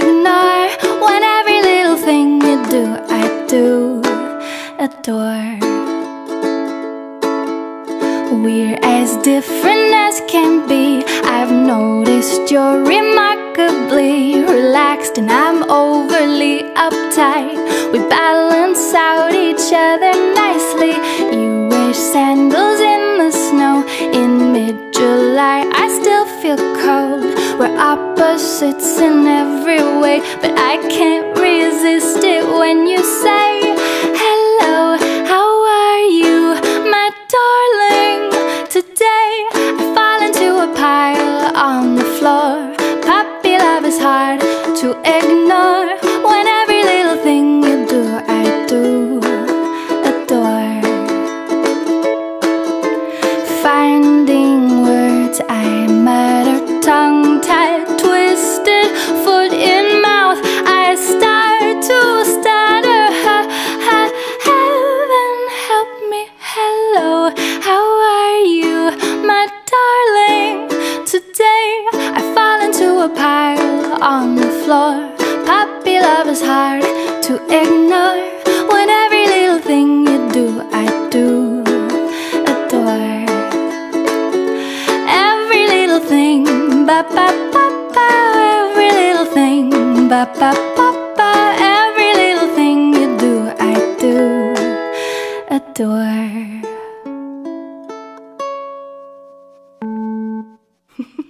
ignore. When every little thing you do, I do adore. We're as different as can be. I've noticed you're remarkably relaxed, and I'm overly uptight. We balance out each other nicely. You wear sandals opposites in every way, but I can't resist it when you say floor. Puppy love is hard to ignore. When every little thing you do, I do adore. Every little thing, ba ba ba ba. Every little thing, ba ba ba ba. Every little thing you do, I do adore.